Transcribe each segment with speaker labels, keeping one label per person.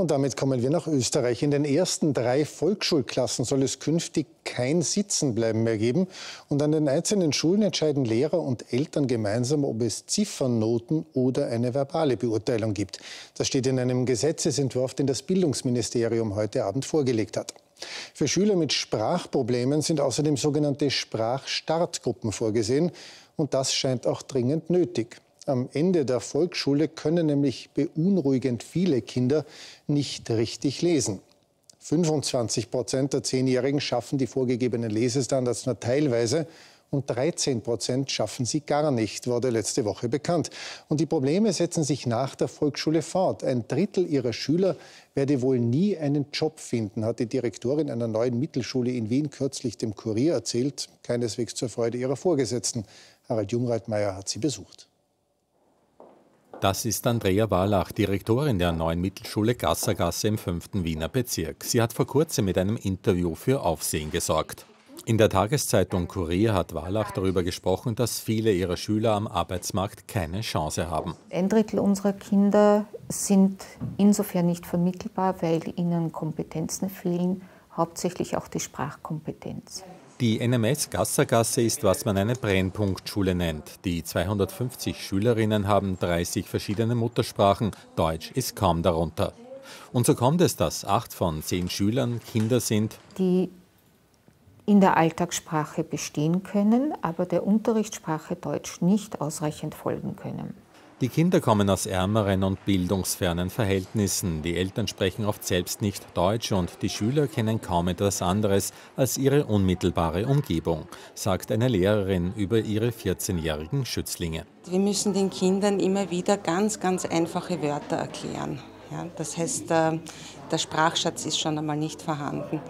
Speaker 1: Und damit kommen wir nach Österreich. In den ersten drei Volksschulklassen soll es künftig kein Sitzenbleiben mehr geben. Und an den einzelnen Schulen entscheiden Lehrer und Eltern gemeinsam, ob es Ziffernnoten oder eine verbale Beurteilung gibt. Das steht in einem Gesetzesentwurf, den das Bildungsministerium heute Abend vorgelegt hat. Für Schüler mit Sprachproblemen sind außerdem sogenannte Sprachstartgruppen vorgesehen. Und das scheint auch dringend nötig. Am Ende der Volksschule können nämlich beunruhigend viele Kinder nicht richtig lesen. 25 Prozent der Zehnjährigen schaffen die vorgegebenen Lesestandards nur teilweise und 13 Prozent schaffen sie gar nicht, wurde letzte Woche bekannt. Und die Probleme setzen sich nach der Volksschule fort. Ein Drittel ihrer Schüler werde wohl nie einen Job finden, hat die Direktorin einer neuen Mittelschule in Wien kürzlich dem Kurier erzählt, keineswegs zur Freude ihrer Vorgesetzten. Harald Jungreitmeier hat sie besucht.
Speaker 2: Das ist Andrea Wallach, Direktorin der neuen Mittelschule Gassergasse im 5. Wiener Bezirk. Sie hat vor kurzem mit einem Interview für Aufsehen gesorgt. In der Tageszeitung Kurier hat Wallach darüber gesprochen, dass viele ihrer Schüler am Arbeitsmarkt keine Chance haben.
Speaker 3: Ein Drittel unserer Kinder sind insofern nicht vermittelbar, weil ihnen Kompetenzen fehlen, hauptsächlich auch die Sprachkompetenz.
Speaker 2: Die NMS Gassergasse ist, was man eine Brennpunktschule nennt. Die 250 Schülerinnen haben 30 verschiedene Muttersprachen. Deutsch ist kaum darunter. Und so kommt es, dass acht von zehn Schülern Kinder sind,
Speaker 3: die in der Alltagssprache bestehen können, aber der Unterrichtssprache Deutsch nicht ausreichend folgen können.
Speaker 2: Die Kinder kommen aus ärmeren und bildungsfernen Verhältnissen. Die Eltern sprechen oft selbst nicht Deutsch und die Schüler kennen kaum etwas anderes als ihre unmittelbare Umgebung, sagt eine Lehrerin über ihre 14-jährigen Schützlinge.
Speaker 4: Wir müssen den Kindern immer wieder ganz, ganz einfache Wörter erklären. Ja, das heißt, äh, der Sprachschatz ist schon einmal nicht vorhanden.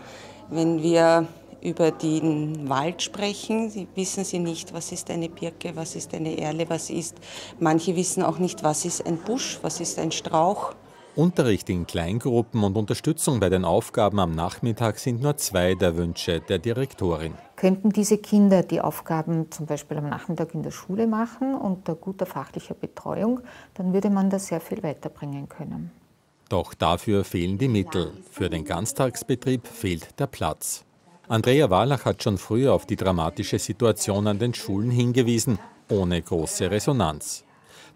Speaker 4: Wenn wir über den Wald sprechen. Sie wissen sie nicht, was ist eine Birke, was ist eine Erle, was ist. Manche wissen auch nicht, was ist ein Busch, was ist ein Strauch.
Speaker 2: Unterricht in Kleingruppen und Unterstützung bei den Aufgaben am Nachmittag sind nur zwei der Wünsche der Direktorin.
Speaker 3: Könnten diese Kinder die Aufgaben zum Beispiel am Nachmittag in der Schule machen unter guter fachlicher Betreuung, dann würde man das sehr viel weiterbringen können.
Speaker 2: Doch dafür fehlen die Mittel. Für den Ganztagsbetrieb fehlt der Platz. Andrea Wallach hat schon früher auf die dramatische Situation an den Schulen hingewiesen, ohne große Resonanz.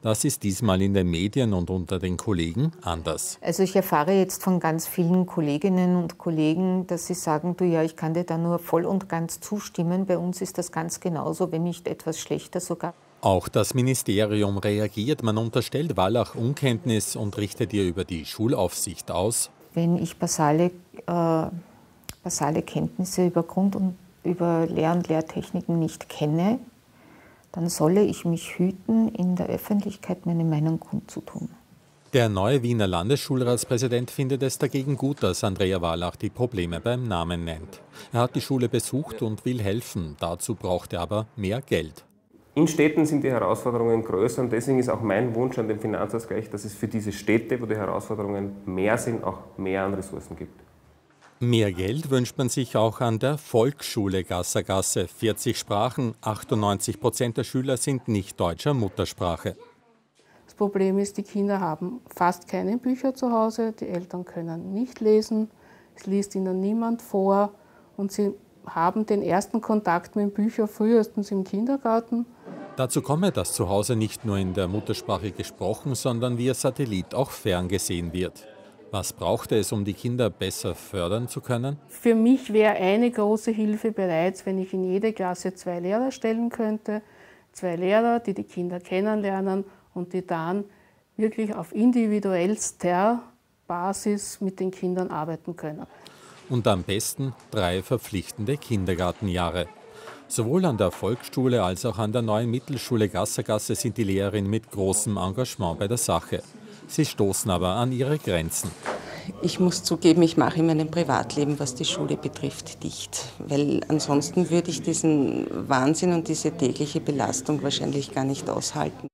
Speaker 2: Das ist diesmal in den Medien und unter den Kollegen anders.
Speaker 3: Also ich erfahre jetzt von ganz vielen Kolleginnen und Kollegen, dass sie sagen, du ja, ich kann dir da nur voll und ganz zustimmen. Bei uns ist das ganz genauso, wenn nicht etwas schlechter sogar.
Speaker 2: Auch das Ministerium reagiert. Man unterstellt Wallach Unkenntnis und richtet ihr über die Schulaufsicht aus.
Speaker 3: Wenn ich basale äh, basale Kenntnisse über Grund- und über Lehr- und Lehrtechniken nicht kenne, dann solle ich mich hüten, in der Öffentlichkeit meine Meinung kundzutun.
Speaker 2: Der neue Wiener Landesschulratspräsident findet es dagegen gut, dass Andrea Wallach die Probleme beim Namen nennt. Er hat die Schule besucht und will helfen. Dazu braucht er aber mehr Geld.
Speaker 5: In Städten sind die Herausforderungen größer und deswegen ist auch mein Wunsch an den Finanzausgleich, dass es für diese Städte, wo die Herausforderungen mehr sind, auch mehr an Ressourcen gibt.
Speaker 2: Mehr Geld wünscht man sich auch an der Volksschule Gassergasse. 40 Sprachen, 98 Prozent der Schüler sind nicht deutscher Muttersprache.
Speaker 6: Das Problem ist, die Kinder haben fast keine Bücher zu Hause, die Eltern können nicht lesen, es liest ihnen niemand vor und sie haben den ersten Kontakt mit Büchern frühestens im Kindergarten.
Speaker 2: Dazu komme, dass zu Hause nicht nur in der Muttersprache gesprochen, sondern via Satellit auch ferngesehen wird. Was brauchte es, um die Kinder besser fördern zu können?
Speaker 6: Für mich wäre eine große Hilfe bereits, wenn ich in jede Klasse zwei Lehrer stellen könnte. Zwei Lehrer, die die Kinder kennenlernen und die dann wirklich auf individuellster Basis mit den Kindern arbeiten können.
Speaker 2: Und am besten drei verpflichtende Kindergartenjahre. Sowohl an der Volksschule als auch an der neuen Mittelschule Gassergasse sind die Lehrerinnen mit großem Engagement bei der Sache. Sie stoßen aber an ihre Grenzen.
Speaker 4: Ich muss zugeben, ich mache in meinem Privatleben, was die Schule betrifft, dicht. Weil ansonsten würde ich diesen Wahnsinn und diese tägliche Belastung wahrscheinlich gar nicht aushalten.